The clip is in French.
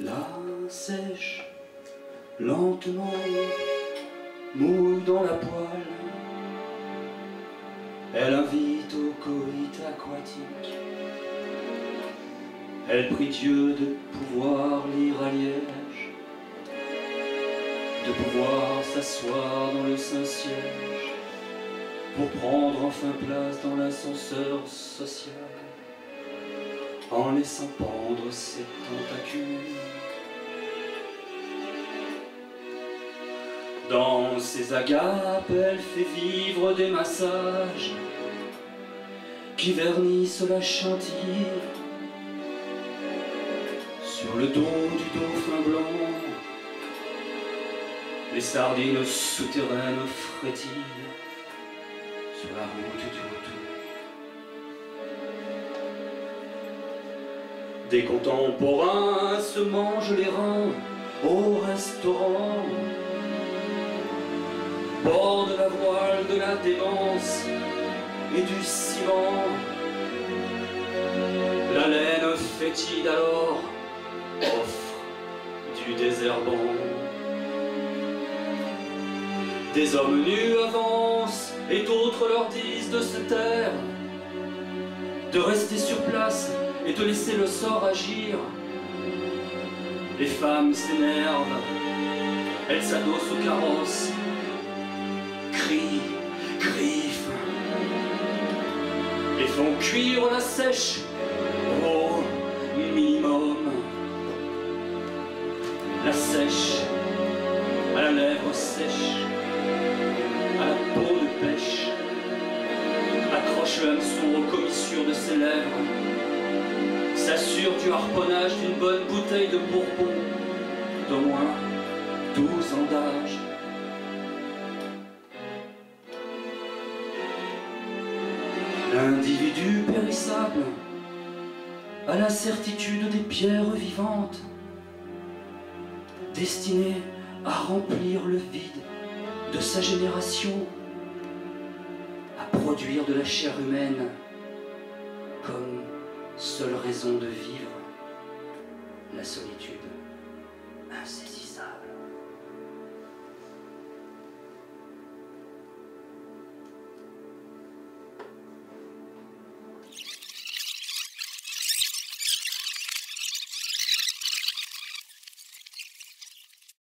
La sèche, lentement, mouille dans la poêle. Elle invite au coït aquatique. Elle prie Dieu de pouvoir lire à Liège, de pouvoir s'asseoir dans le Saint-Siège pour prendre enfin place dans l'ascenseur social en laissant pendre ses tentacules. Dans ses agapes, elle fait vivre des massages qui vernissent la chantilly sur le dos du dauphin blanc. Les sardines souterraines frétillent sur la route du retour. Des contemporains se mangent les reins au restaurant bord de la voile de la démence et du ciment. La laine fétide alors offre du désherbant. Des hommes nus avancent et d'autres leur disent de se taire, de rester sur place et de laisser le sort agir. Les femmes s'énervent, elles s'adossent au carrosse cris, griffes, et font cuire la sèche au minimum. La sèche, à la lèvre sèche, à la peau de pêche, accroche le hameçon aux commissures de ses lèvres, s'assure du harponnage d'une bonne bouteille de bourbon d'au moins douze ans d'âge. L'individu périssable a la certitude des pierres vivantes, destinées à remplir le vide de sa génération, à produire de la chair humaine comme seule raison de vivre la solitude.